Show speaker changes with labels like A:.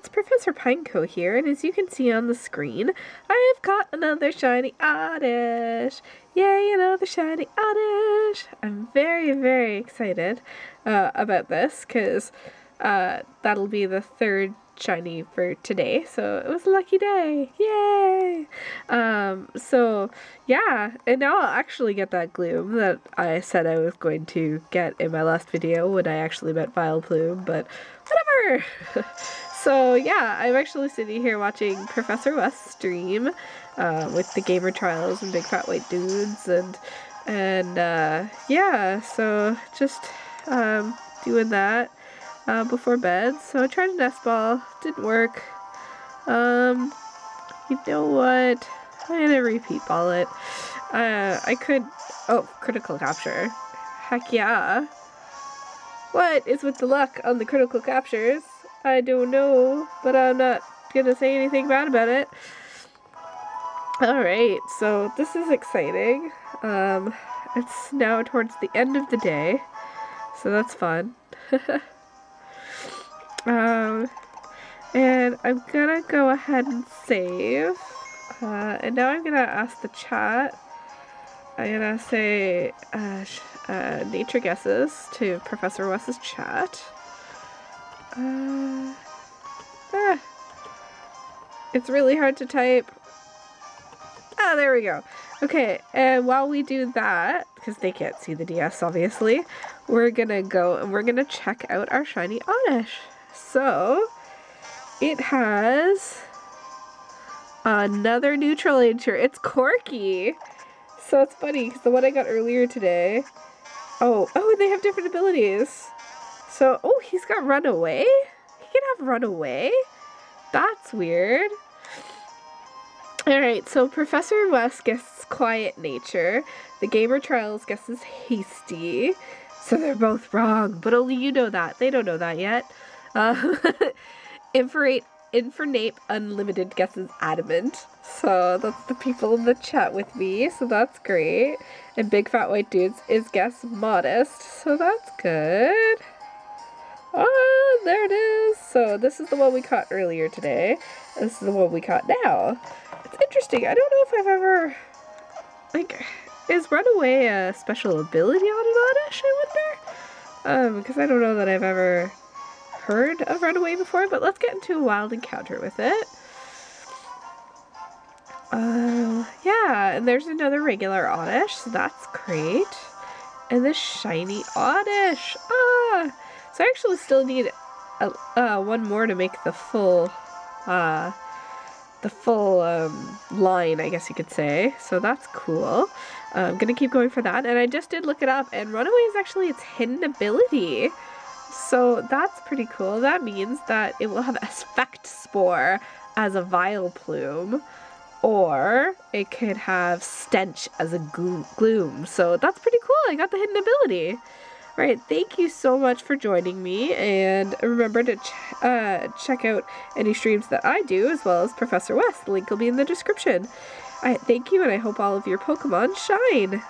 A: it's Professor Pineco here, and as you can see on the screen, I have got another shiny Oddish! Yay, another shiny Oddish! I'm very, very excited uh, about this, because uh, that'll be the third shiny for today, so it was a lucky day. Yay! Um, so yeah, and now I'll actually get that gloom that I said I was going to get in my last video when I actually meant Vileplume, but whatever! so yeah, I'm actually sitting here watching Professor Wess stream uh, with the gamer trials and big fat white dudes and and uh, yeah, so just um, doing that uh, before bed. So I tried a nest ball, didn't work. Um, you know what? I'm gonna repeat ball it. Uh, I could. Oh, critical capture. Heck yeah. What is with the luck on the critical captures? I don't know, but I'm not gonna say anything bad about it. Alright, so this is exciting. Um, it's now towards the end of the day, so that's fun. Um, and I'm gonna go ahead and save. Uh, and now I'm gonna ask the chat. I'm gonna say uh, uh, nature guesses to Professor Wess's chat. Uh, ah, it's really hard to type. Ah, there we go. Okay, and while we do that, because they can't see the DS obviously, we're gonna go and we're gonna check out our shiny Oddish. So, it has another neutral nature. It's Quirky. So it's funny because the one I got earlier today. Oh, oh, they have different abilities. So, oh, he's got Runaway? He can have Runaway? That's weird. Alright, so Professor Wess guesses Quiet Nature. The Gamer Trials guesses Hasty. So they're both wrong, but only you know that. They don't know that yet. Uh, Inferate, Infernape Unlimited guesses Adamant. So that's the people in the chat with me, so that's great. And Big Fat White Dudes is guess Modest, so that's good. Oh, there it is. So this is the one we caught earlier today. This is the one we caught now. It's interesting. I don't know if I've ever... Like, is Runaway a special ability on an Oddish, I wonder? Um, because I don't know that I've ever heard of Runaway before, but let's get into a wild encounter with it. Uh, yeah, and there's another regular Oddish, so that's great. And this shiny Oddish! Ah! So I actually still need a, uh, one more to make the full, uh, the full um, line, I guess you could say. So that's cool. Uh, I'm gonna keep going for that. And I just did look it up, and Runaway is actually its hidden ability. So that's pretty cool. That means that it will have Effect Spore as a Vileplume, or it could have Stench as a Gloom. So that's pretty cool. I got the hidden ability. All right, thank you so much for joining me, and remember to ch uh, check out any streams that I do, as well as Professor Wess. The link will be in the description. I thank you, and I hope all of your Pokemon shine.